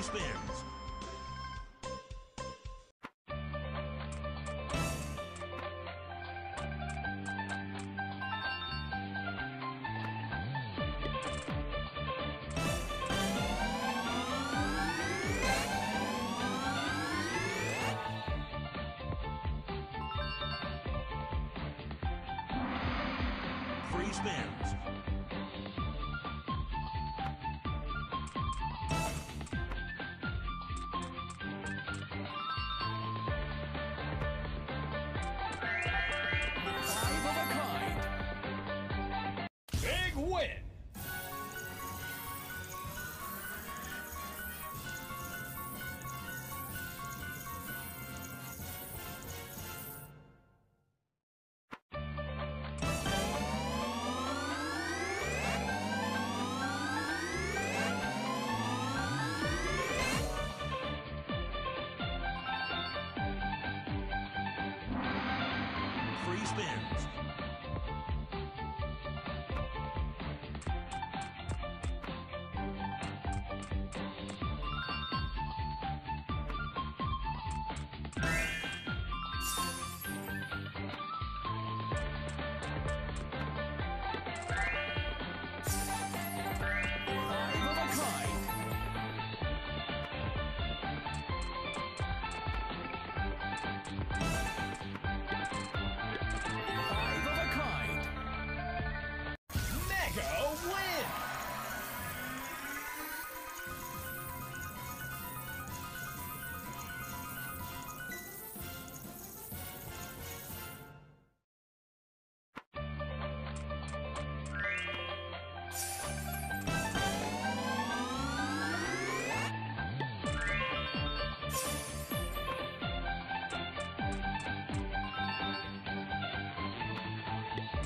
he spins. spins. Free spins.